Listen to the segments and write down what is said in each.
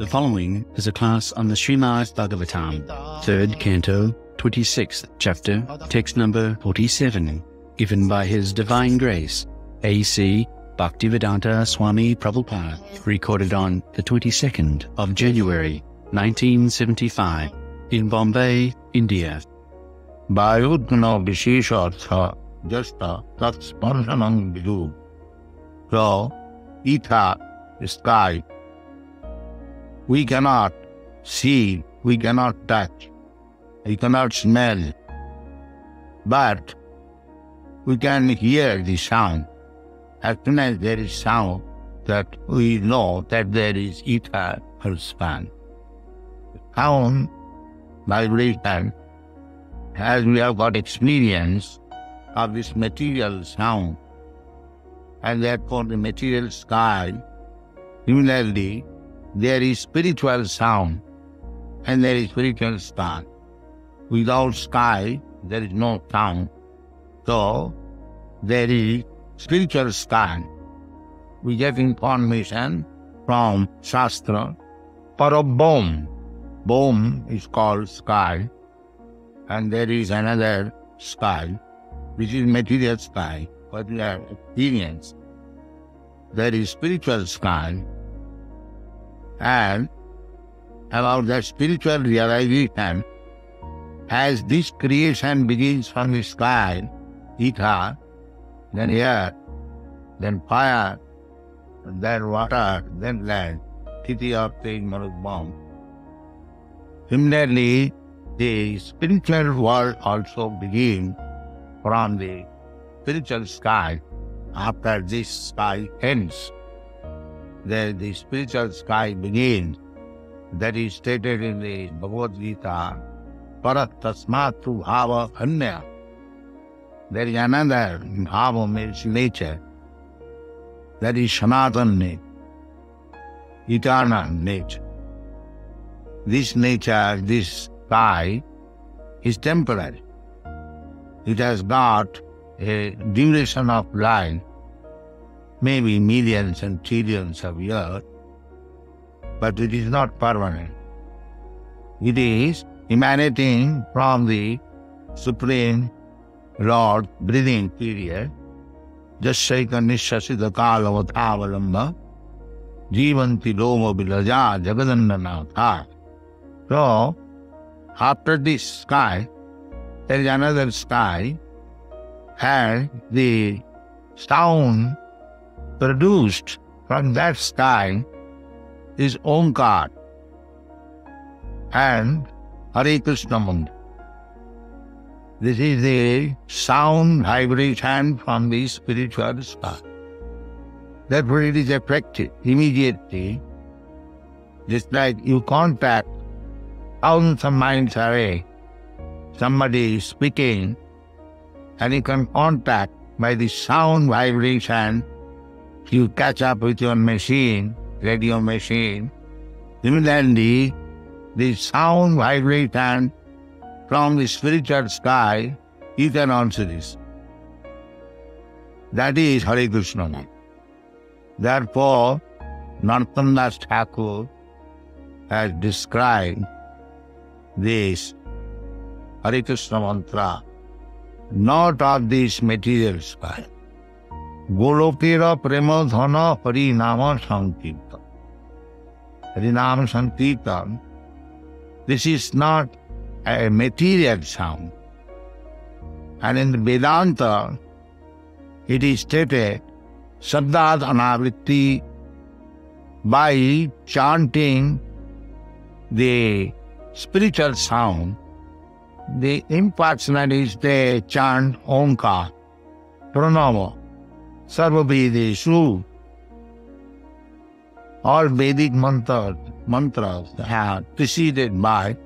The following is a class on the Srimad Bhagavatam, 3rd Canto, 26th Chapter, text number 47, given by His Divine Grace, A.C. Bhaktivedanta Swami Prabhupada, recorded on the 22nd of January, 1975, in Bombay, India. Vayudna Visheshartha Jasta Tat Sparshanam Vidu. So, ita sky, we cannot see we cannot touch. We cannot smell. But we can hear the sound. As soon as there is sound that we know that there is ether or span sound vibration as we have got experience of this material sound, and therefore the material sky, similarly, there is spiritual sound and there is spiritual sky. Without sky, there is no sound. So, there is spiritual sky. We get information from Shastra. Parabom, Bom is called sky and there is another sky, which is material sky, what we have experienced. There is spiritual sky, and about the spiritual realization, as this creation begins from the sky, ether, then air, then fire, then water, then land, Titi of the Marubam. Similarly, the spiritual world also begins from the spiritual sky. After this sky ends, the, the spiritual sky begins. That is stated in the Bhagavad Gita. Parat tasmatu bhava anya. There is another bhava means nature. That is Sanatan nature, eternal nature. This nature, this sky is temporary. It has got a duration of life, maybe millions and trillions of years, but it is not permanent. It is emanating from the Supreme Lord breathing period, Jasyaika Nishasita Kalavatavalamba, Jivanti Loma Bilaja Jagadandana So, after this sky, there is another sky, and the sound produced from that sky is Omkar and Hare Krishna Mantra. This is the sound vibration from the spiritual sky. Therefore, it is effective immediately, just like you contact thousands of miles away, somebody is speaking, and you can contact by the sound vibration, you catch up with your machine, radio machine. Similarly, the sound vibration from the spiritual sky, you can answer this. That is Hare Krishna. Therefore, Narottam Thakur has described this Hare Krishna mantra, not of this material sky. Golokera prema dhana hari nama sankirtan. Hari nama sankirtan. This is not a material sound. And in the Vedanta, it is stated, Saddhat Anavritti, by chanting the spiritual sound, the impersonalities they chant Omkar, Pranava, Sarvavedeshu. All Vedic mantras, mantras are preceded by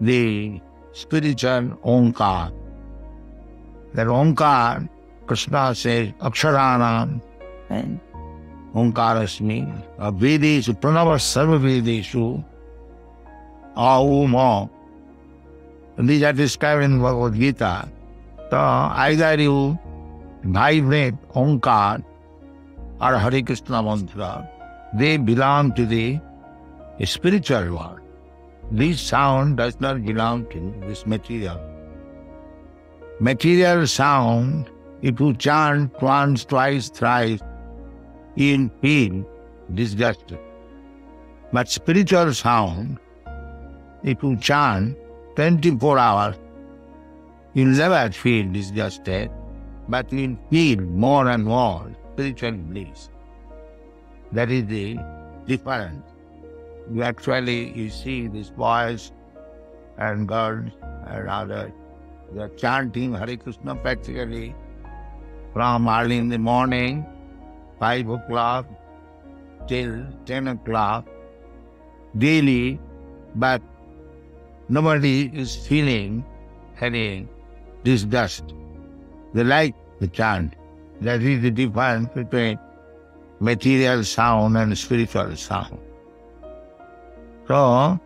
the spiritual Omkar. That Omkar, Krishna says, Aksharanam, and Omkarasmi, Vedeshu, Pranava Sarva Sarvavedeshu, Aum. These are described in Bhagavad Gita. So either you vibrate Omkar or Hare Krishna mantra, they belong to the spiritual world. This sound does not belong to this material. Material sound, if you chant once, twice, thrice, in feel disgusted. But spiritual sound, if you chant 24 hours, you'll never feel disgusted, but you'll feel more and more spiritual bliss. That is the difference. You actually you see these boys and girls uh, and others, they are chanting Hare Krishna practically from early in the morning, five o'clock till ten o'clock daily, but nobody is feeling any disgust. They like the chant. That is the difference between material sound and spiritual sound. So,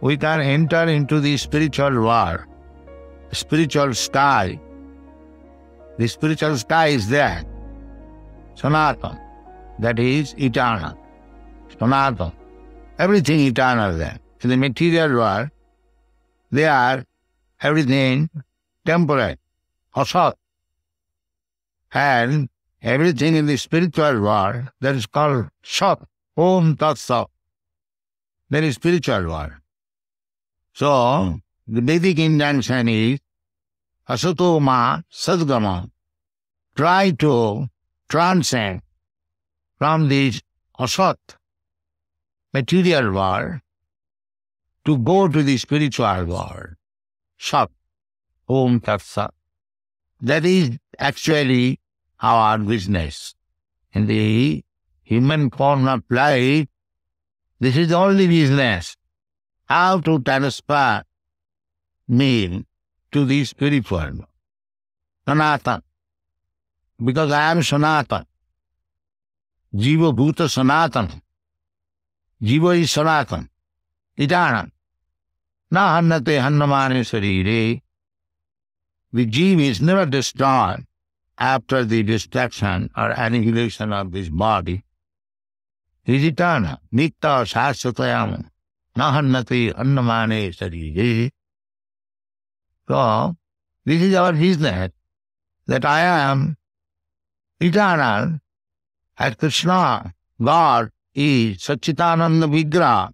we can enter into the spiritual world, spiritual sky. The spiritual sky is there, Sanatan, that is eternal. Sanatan, everything eternal there. In the material world, they are everything temporary, asat. And everything in the spiritual world that is called Sat, Om Tat Sat. That is spiritual world. So, the Vedic injunction is Asato Ma Sadgama. Try to transcend from this asat, material world, to go to the spiritual world. Sat, Om Tat Sat. That is actually our business. In the human form of life, this is the only business. How to transfer me to the spiritual. Sanatan. Because I am Sanatan. Jiva Bhuta Sanatan. Jiva is Sanatan. Eternal. Na hannate hannamane sarire. The jiva is never destroyed after the destruction or annihilation of this body. Is eternal. Nitya shasvatayam. Na hannate hannamane. So, this is our business, that I am eternal, as Krishna, God, is Satchitananda Vigraha,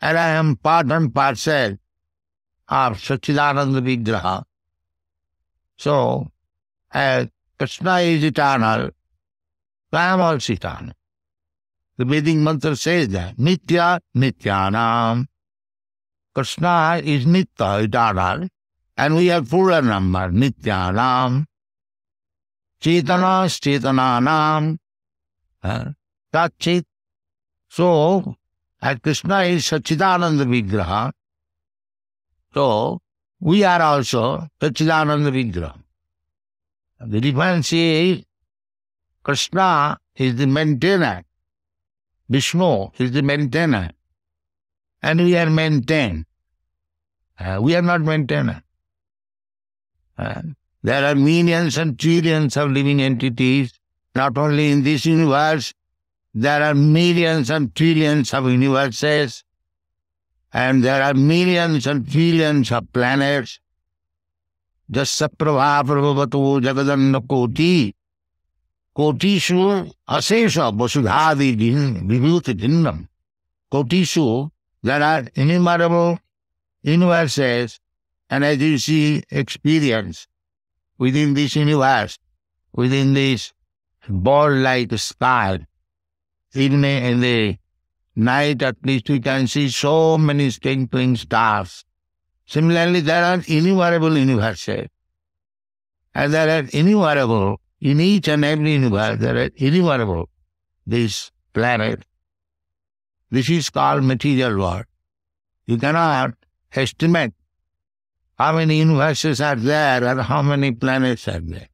and I am part and parcel of Satchitananda Vigraha. So, Krishna is eternal, I am also eternal. The Vedic mantra says that, Nitya Nityanam. Krishna is Nitya, eternal, and we have plural number, Nityanam. Chetana is Chetananam. Uh. So, as Krishna is Satchidananda Vigraha, so we are also Satchidananda Vigraha. The difference is Krishna is the maintainer, Vishnu is the maintainer, and we are maintained. Uh, we are not maintainer. Uh, there are millions and trillions of living entities, not only in this universe, there are millions and trillions of universes, and there are millions and trillions of planets. Prabhavato jagadanna koti. Kotishu asesha vasudhadi vibhuti jinnam. Kotishu, there are innumerable universes, and as you see, experience within this universe, within this ball-like sky, even in the night at least we can see so many twinkling stars. Similarly, there are innumerable universes. And there are innumerable, in each and every universe, there are innumerable, this planet. This is called material world. You cannot estimate how many universes are there and how many planets are there.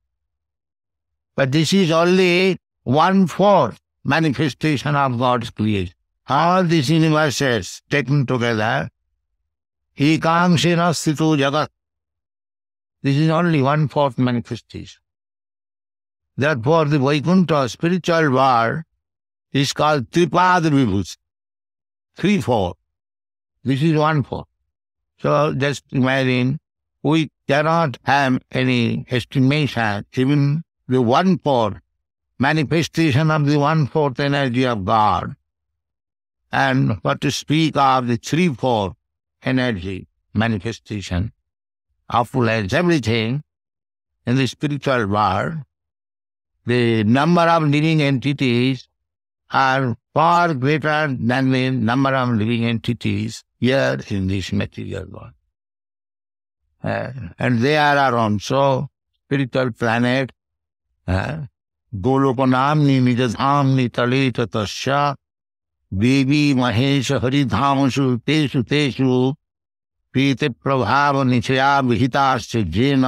But this is only one fourth manifestation of God's creation. All these universes taken together, Ekangsena Sthito Jagat. This is only one fourth manifestation. Therefore, the Vaikuntha spiritual world is called Tripad Vibhuti. three fourths. This is one fourth. So just imagine we cannot have any estimation, even the one fourth manifestation of the one fourth energy of God. And what to speak of the three fourth energy, manifestation, opulence, everything in the spiritual world, the number of living entities are far greater than the number of living entities here in this material world. Uh, and they are also spiritual planet. Uh, Golokanamni nijadhamni talita tasya देवी महेश हरिधामसु, तेषु तेषु प्रीत प्रभाव निचया विहिताश्च जेन।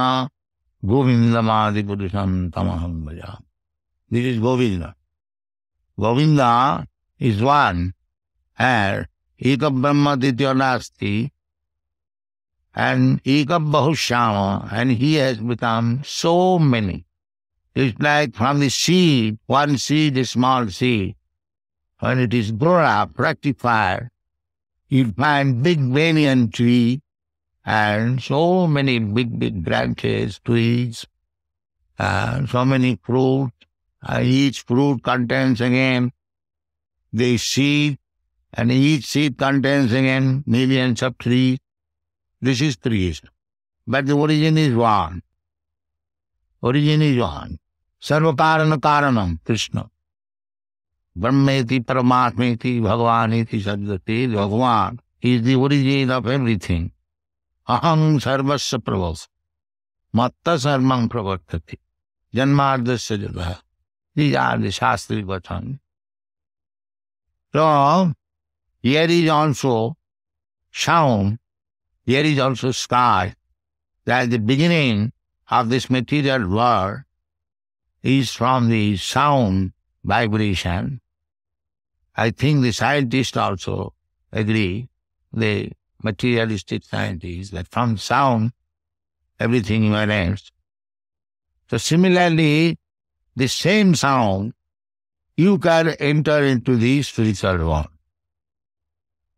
गोविंदमादि पुरुषम तमहम भजा this is Govind Govind is one and एक ब्रह्म द्वितीय नास्ति एंड एक बहुश्याम and he has become so many it's like from the seed one seed small seed When it is grown up, rectified, you find big banyan tree and so many big, big branches, trees, and so many fruit. And each fruit contains again the seed and each seed contains again millions of trees. This is creation. But the origin is one. Origin is one. Sarvakarana Karanam, Krishna. Brahmeti Paramatmeti Bhagavaneti Sadgati, Bhagavan is the origin of everything. Aham Sarvasya Pravas. Matta Sarmam Pravartati. Janmardasya Jadvaha. These are the Shastri Vatan. So, here is also sound, here is also sky. That the beginning of this material world is from the sound vibration. I think the scientists also agree, the materialistic scientists, that from sound everything emanates. So similarly, the same sound, you can enter into the spiritual world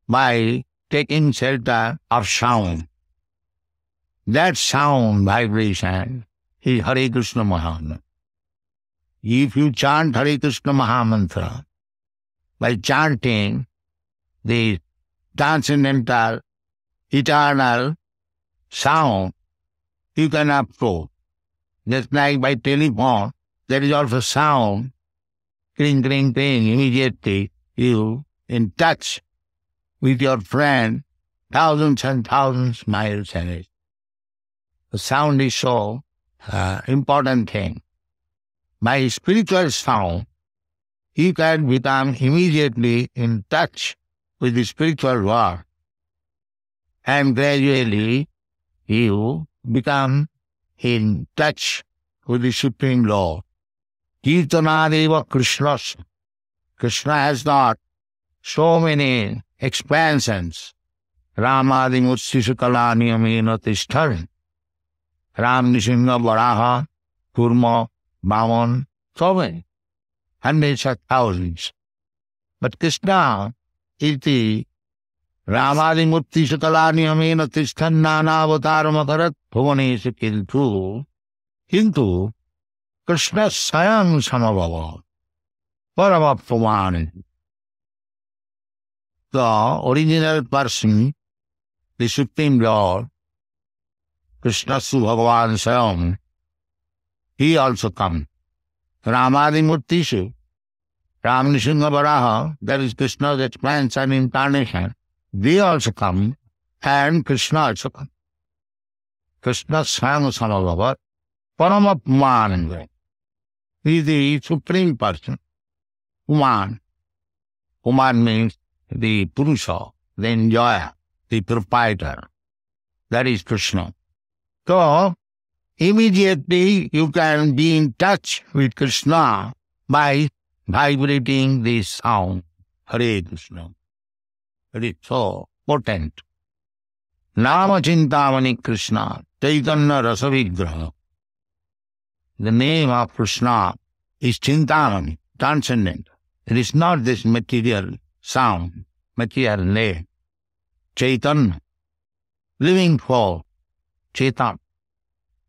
by taking shelter of sound. That sound vibration is Hare Krishna Mahamantra. If you chant Hare Krishna Mahamantra by chanting the transcendental, eternal sound, you can approach. Just like by telephone, there is also sound, cling, cling, cling, immediately you in touch with your friend thousands and thousands miles away. The sound is so uh, important thing. By spiritual sound, you can become immediately in touch with the spiritual world. And gradually you become in touch with the Supreme Lord. Kirtanadeva Krishna. Krishna has got so many expansions. Ramadi Mutsisukala Niyamena Tishthar. Ram Nishinga Varaha, Kurma, Bhavan, so many. Hundreds of thousands. But Krishna is the Ramadi Mutsisukala Niyamena Tishthan Nana Avataram Akarat Bhuvanesha Kintu. Kintu Krishna Sayam Samabhava. Paramapamani. the original person, the Supreme Lord, Krishna Su Bhagavan Swayam, he also comes. Ramadi Murtishu, Ram Nishinga Varaha, that is Krishna's expansion and incarnation, they also come, and Krishna also comes. Krishna Swayam Samabhava, Paramapumananda. He is the Supreme Person. Uman. Uman means the Purusha, the enjoyer, the proprietor. That is Krishna. So, immediately you can be in touch with Krishna by vibrating this sound, Hare Krishna. It is so potent. Nama Chintamani Krishna, Chaitanya Rasavigraha. The name of Krishna is Chintamani, transcendent. It is not this material sound, material name. Chaitanya, living form, Chaitanya.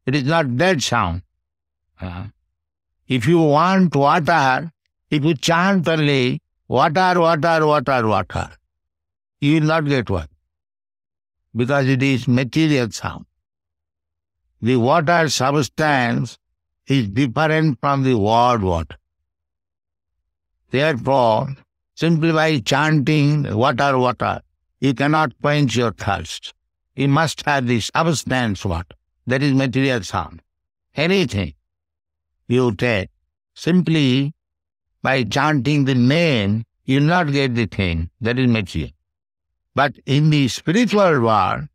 It is not dead sound. Uh, if you want water, if you chant only water, water, water, water, you will not get water because it is material sound. The water substance is different from the word water. Therefore, simply by chanting water, water, you cannot quench your thirst. You must have the substance water. That is material sound. Anything you take, simply by chanting the name, you will not get the thing. That is material. But in the spiritual world,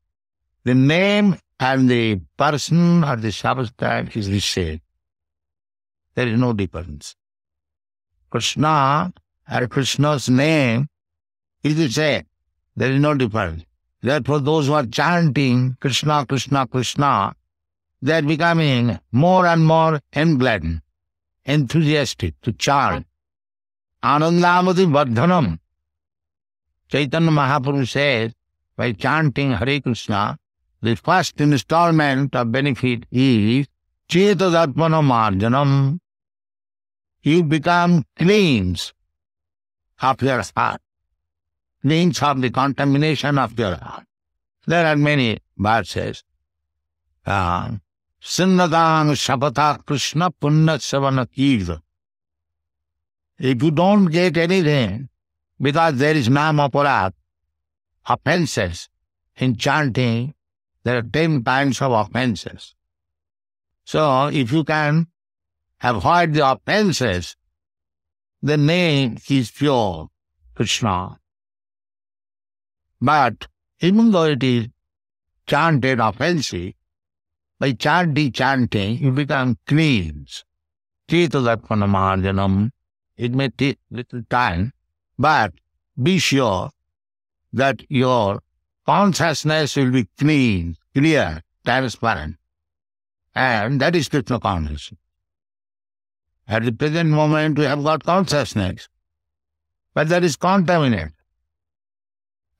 the name and the person or the substance is the same. There is no difference. Krishna or Krishna's name is the same. There is no difference. Therefore, those who are chanting Krishna, Krishna, Krishna, they are becoming more and more emblazoned, enthusiastic to chant. Anandamati Vardhanam. Chaitanya Mahaprabhu says, by chanting Hare Krishna, the first installment of benefit is Chetadatmana Marjanam. You become cleans of your heart, cleans of the contamination of your heart. There are many verses. Uh, Sinnadang Shapata Krishna Punna Savanakirda. If you don't get anything, because there is nama parat, offenses in chanting, there are ten kinds of offenses. So if you can avoid the offenses, the name is pure, Krishna. But even though it is chanted offensive, by chanting, chanting, you become clean. Chetadatmanamarjanam. It may take little time, but be sure that your consciousness will be clean, clear, transparent. And that is Krishna consciousness. At the present moment, we have got consciousness, but that is contaminated.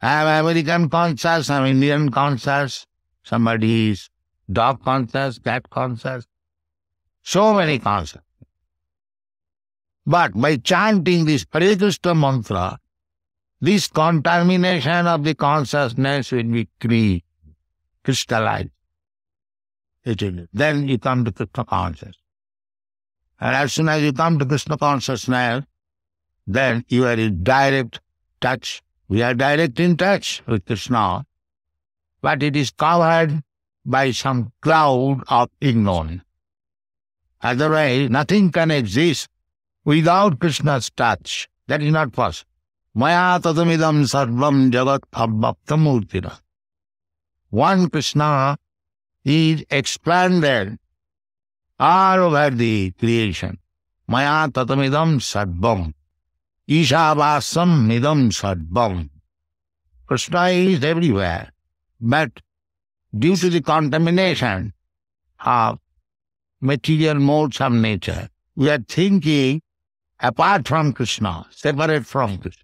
I am American conscious, I am Indian conscious, somebody is dog conscious, cat conscious, so many conscious. But by chanting this Hare Krishna mantra, this contamination of the consciousness will be clean, crystallized. It. Then you come to Krishna consciousness. And as soon as you come to Krishna consciousness, then you are in direct touch. We are direct in touch with Krishna, but it is covered by some cloud of ignorance. Otherwise, nothing can exist without Krishna's touch. That is not possible. Maya tadamidam sarvam jagat abhaktamurtira. One Krishna is expanded all over the creation. Maya tatamidam sarvam. Ishavasam nidam sarvam. Krishna is everywhere, but due to the contamination of material modes of nature, we are thinking apart from Krishna, separate from Krishna.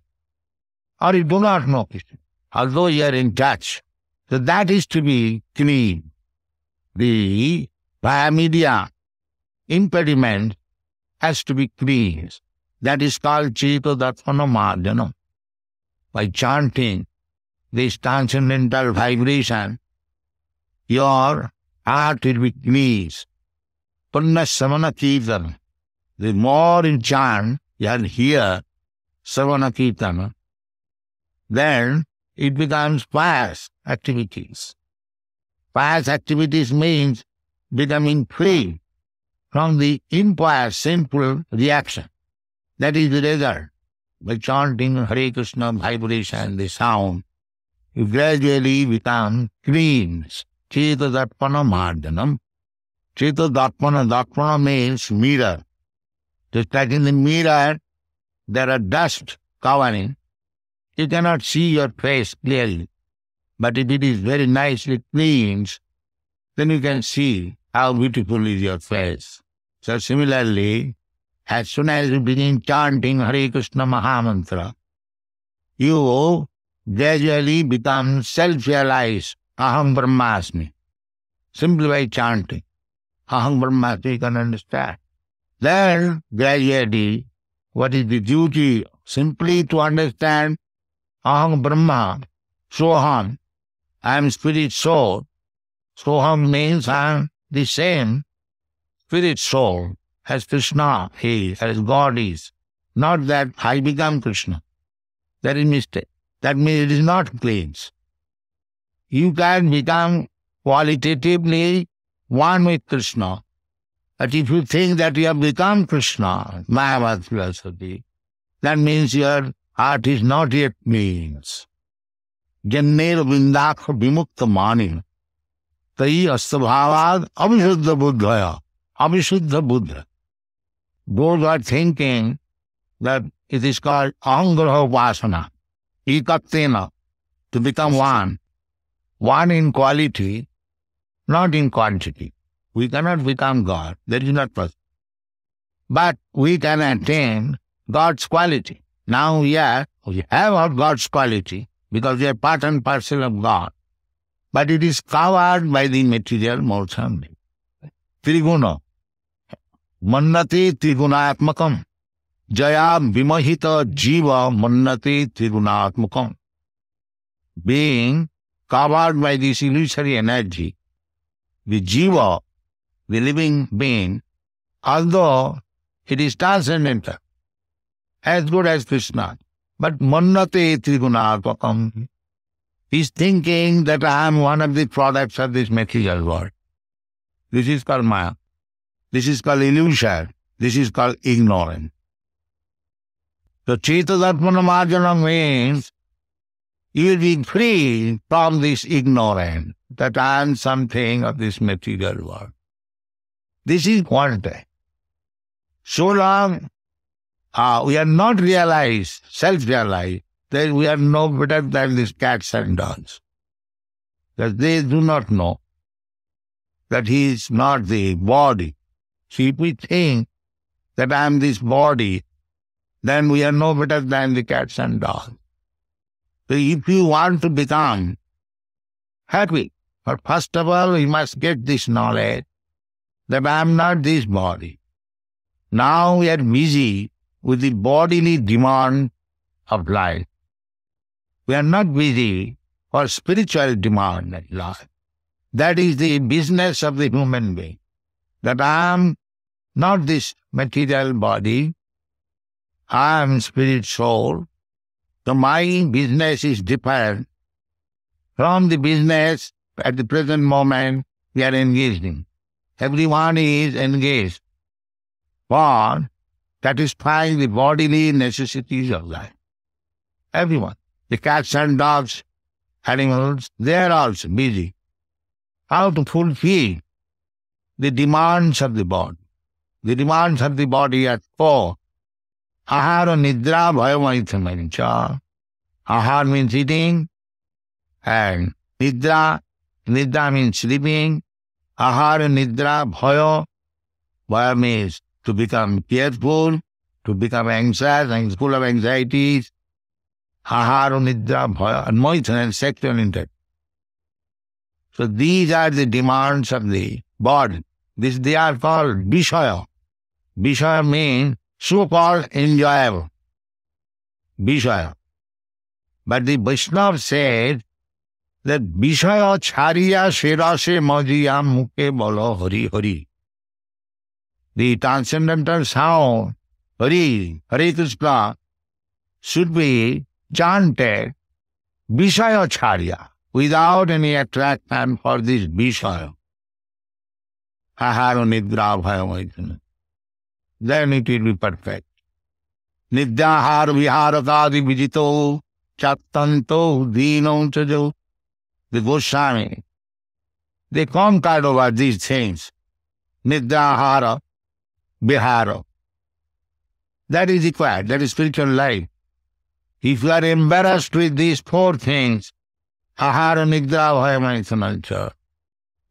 Or you do not know Krishna, although you are in touch. So that is to be clean. The media impediment has to be clean. That is called Chita Darpana Marjana. By chanting this transcendental vibration, your heart will be clean. Punna Samana Kirtana. The more in chant and hear Savana Kirtana, then it becomes pious activities. Pious activities means becoming free from the impious, sinful reaction. That is the result. By chanting Hare Krishna vibration, the sound, you gradually become clean. Cheta Darpana Marjanam. Cheta Darpana, Darpana means mirror. Just like in the mirror, there are dust covering. You cannot see your face clearly. But if it is very nicely cleaned, then you can see how beautiful is your face. So similarly, as soon as you begin chanting Hare Krishna Mahamantra, you gradually become self-realized, aham brahmasmi, simply by chanting. Aham brahmasmi, you can understand. Then, gradually, what is the duty? Simply to understand aham brahma, soham, I am spirit soul. Soham means I am the same spirit soul as Krishna is, as God is. Not that I become Krishna. That is mistake. That means it is not cleans you can become qualitatively one with Krishna. But if you think that you have become Krishna, Mayavad philosophy, that means your heart is not yet means. Janner Vindakha Vimukta Mani. Tai Astabhavad Abhishuddha Buddhaya. Abhishuddha Buddha. Those are thinking that it is called Ahangraha Vasana. Ikattena. To become one one in quality, not in quantity. We cannot become God. That is not possible. But we can attain God's quality. Now, yeah, we have our God's quality, because we are part and parcel of God. But it is covered by the material motion. Triguna. Mannati Trigunaatmakam. Jaya Vimahita Jiva Mannati Trigunaatmakam. Being covered by this illusory energy, the Jiva, the living being, although it is transcendental, as good as Krishna, but mannate trigunatmakam. He's thinking that I am one of the products of this material world. This is called Maya. This is called illusion. This is called ignorance. So Chetadarpana means you will be free from this ignorance that I am something of this material world. This is quantity. So long uh, we are not realized, self-realized, that we are no better than these cats and dogs. That they do not know that he is not the body. See, if we think that I am this body, then we are no better than the cats and dogs. So if you want to become happy, but first of all, you must get this knowledge that I am not this body. Now we are busy with the bodily demand of life. We are not busy for spiritual demand of life. That is the business of the human being. That I am not this material body, I am spirit soul. So my business is different from the business at the present moment we are engaged in. Everyone is engaged. But satisfying the bodily necessities of life. Everyone, the cats and dogs, animals, they are also busy. How to fulfill the demands of the body. The demands of the body are four. Ahara nidra bhayamaithamancha. Ahar means eating, and nidra, nidra means sleeping. Ahara nidra bhaya, bhaya means to become fearful, to become anxious and full of anxieties, ahara, nidra, bhaya, and moitan and sexual interest. So these are the demands of the body. This they are called Vishaya. Vishaya means so-called enjoyable. Vishaya. But the Vaishnava said that Vishaya chariya shirase majiya muke bolo hari hari the transcendental sound, Hari, Hare Krishna, should be chanted Vishayacharya, without any attraction for this Vishaya. Ahara Nidra Bhayamaitana. Then it will be perfect. Nidyahar Viharakadi Vijito Chattanto Dino Chajo. The Goswami, they conquered over these things. Nidyahara, Biharo. That is required. That is spiritual life. If you are embarrassed with these four things, ahara nidra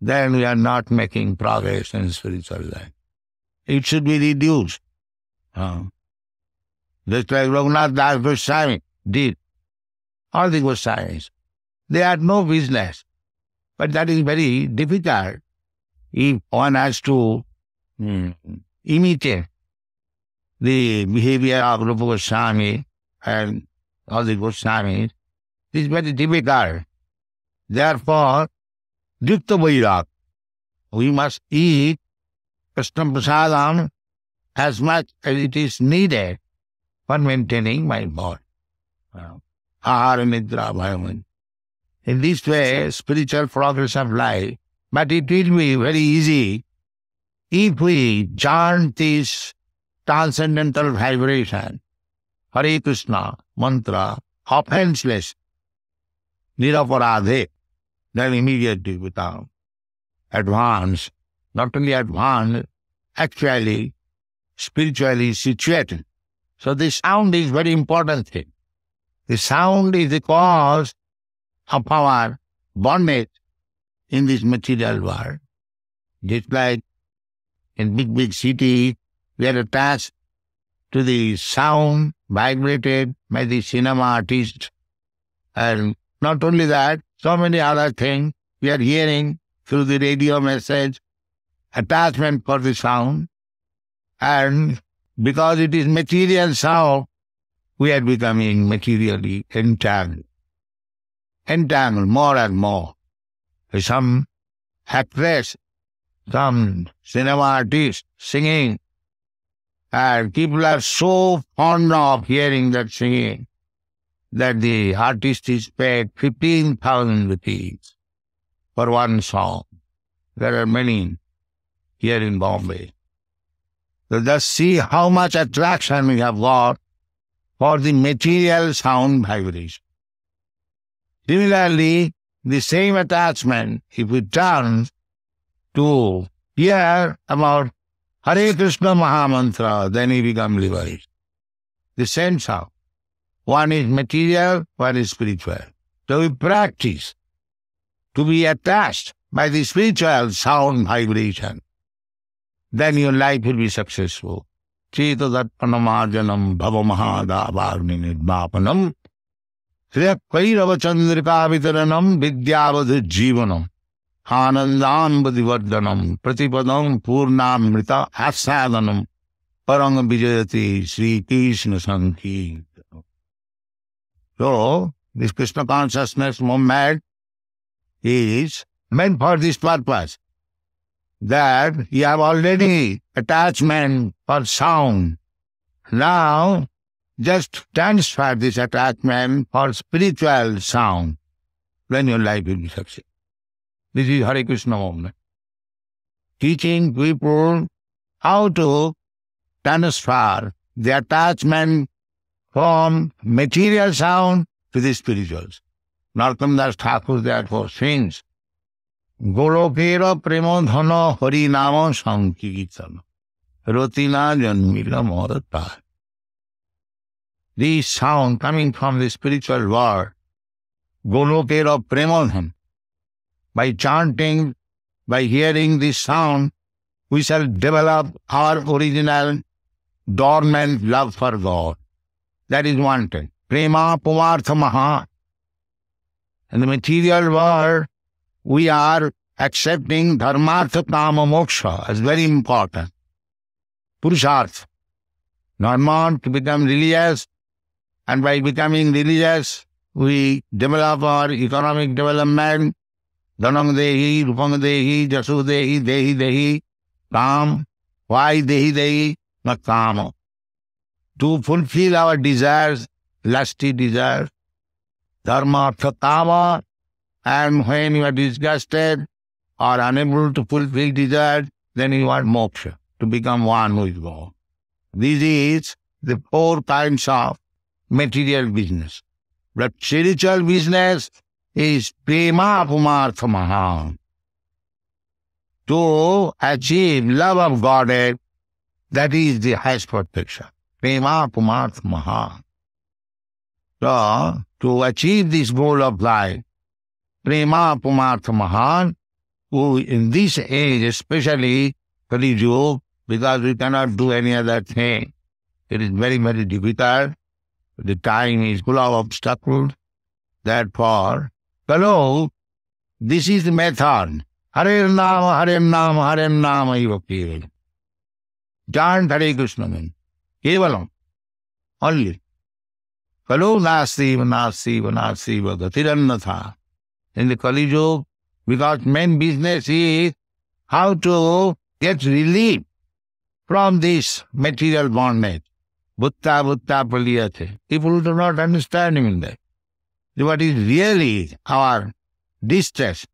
then we are not making progress in spiritual life. It should be reduced. Uh, just like Raghunath Das Goswami did. all the Goswamis. They had no business. But that is very difficult if one has to mm, imitate the behavior of Rupa Goswami and all the Goswamis. It is very difficult. Therefore, Dikta Vairag, we must eat Krishna Prasadam as much as it is needed for maintaining my body. Ahara. In this way, spiritual progress of life, but it will be very easy if we chant this transcendental vibration, Hare Krishna mantra, offenseless, niraparadhe, then immediately become advance, not only advanced, actually spiritually situated. So the sound is very important thing. The sound is the cause of our bondage in this material world. Just like in big, big city, we are attached to the sound vibrated by the cinema artist. And not only that, so many other things we are hearing through the radio message, attachment for the sound. And because it is material sound, we are becoming materially entangled. Entangled more and more. Some actress, some cinema artist singing, and people are so fond of hearing that singing that the artist is paid 15,000 rupees for one song. There are many here in Bombay. So just see how much attraction we have got for the material sound vibration. Similarly, the same attachment, if we turn to hear about Hare Krishna Mahamantra, then we becomes liberated. The same sound. One is material, one is spiritual. So we practice to be attached by the spiritual sound vibration. Then your life will be successful. चेतदर्पणमार्जनम भव महादावाग्नि निर्वापनम श्रेयकैरव चंद्रिका वितरणम विद्यावध जीवनम आनंदान्वदिवर्धनम प्रतिपदम पूर्णामृत आस्वादनम परंग विजयति श्री कृष्ण संकीर्तन So, this Krishna consciousness movement is meant for this purpose. That you have already attachment for sound. Now, just transfer this attachment for spiritual sound. Then your life will be successful. This is Hare Krishna movement. Teaching people how to transfer the attachment from material sound to the spirituals. Narottam Das Thakur therefore sings, Golokera premo dhana hari nama sankirtan, rotina janmila morata. This sound coming from the spiritual world, Golokera premodhan, by chanting, by hearing this sound, we shall develop our original dormant love for God. That is wanted. Prema Pumartha Maha. In the material world, we are accepting Dharmartha Kama Moksha as very important. Purusharth. Dharma to become religious, and by becoming religious, we develop our economic development. Dhanam Dehi, Rupam Dehi, Jasu Dehi, Dehi Dehi, Kam. Why Dehi Dehi? Not Kama to fulfill our desires, lusty desires, dharma, kama, and when you are disgusted or unable to fulfill desires, then you want moksha, to become one with God. This is the four kinds of material business. But spiritual business is prema pumartha maha. To achieve love of Godhead, that is the highest perfection. Prema Pumarth Maha. So, to achieve this goal of life, प्रेमा कुमार्थ महान वो in this as especially Kali yuga because you cannot do any other thing it is very very difficult the time is full of stuck that for कलो this is मैथॉन हरे नाम हरे नाम हरे नाम केवल जान हरे कृष्ण मिन केवल ओनली कलो नास्ती नास्ती नास्ती गतिरन्न था In the Kali Yuga, because main business is how to get relief from this material bondage. Bhutta Bhutta Paliyate. People do not understand even that. What is really our distress.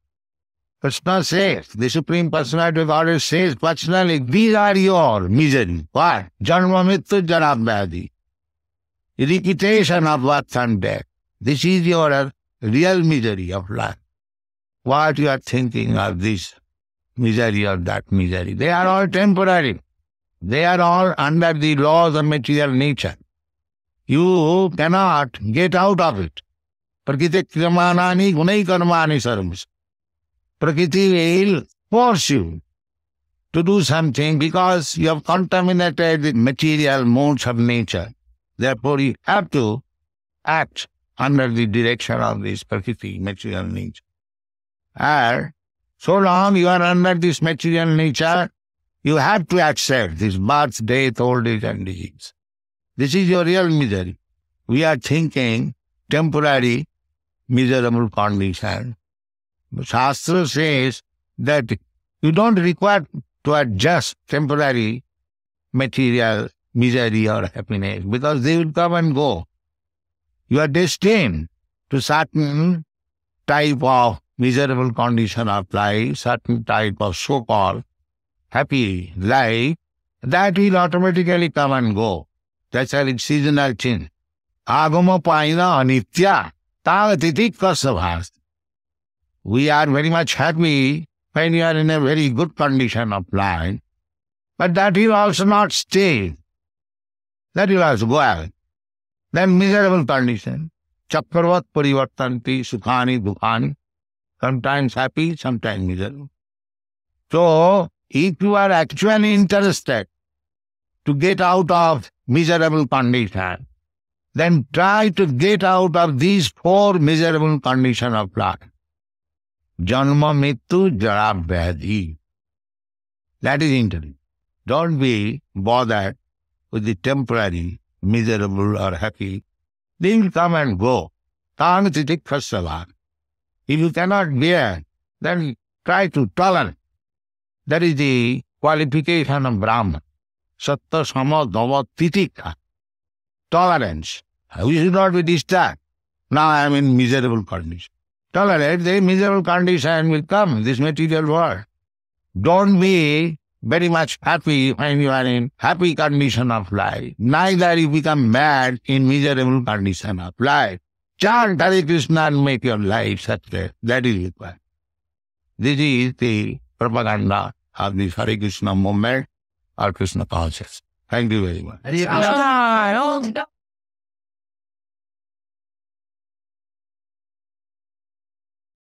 Krishna says, the Supreme Personality of Godhead says personally, these are your misery. What? Janma Mittu Janabhyadi. Repetition of birth and death. This is your real misery of life. What you are thinking of this misery or that misery. They are all temporary. They are all under the laws of material nature. You cannot get out of it. Prakriti kramanani gunai karmani sarvas. Prakriti will force you to do something because you have contaminated the material modes of nature. Therefore, you have to act under the direction of this Prakriti, material nature. And so long you are under this material nature, you have to accept this birth, death, old age, and disease. This is your real misery. We are thinking temporary, miserable condition. Shastra says that you don't require to adjust temporary material misery or happiness because they will come and go. You are destined to certain type of miserable condition of life, certain type of so-called happy life, that will automatically come and go. That's a seasonal change. Agama paina anitya. We are very much happy when you are in a very good condition of life, but that will also not stay. That will also go out. Miserable condition चक्रवत परिवर्तन थी सुखानी, दुखानी sometimes happy sometime miserable तो if you are actually interested to get out of miserable condition then try to get out of these four miserable condition of life जन्म मृत्यु जरा व्याधि that is interest don't be bore that with the temporary miserable or happy. They will come and go. Tang titik kasavan. If you cannot bear, then try to tolerate. That is the qualification of Brahman. Satta sama titika. Tolerance. We should not be disturbed. Now I am in miserable condition. Tolerate the miserable condition will come, this material world. Don't be very much happy when you are in happy condition of life. Neither you become mad in miserable condition of life. Chant Hare Krishna and make your life success. That is required. This is the propaganda of the Hare Krishna movement or Krishna consciousness. Thank you very much. Hare Krishna.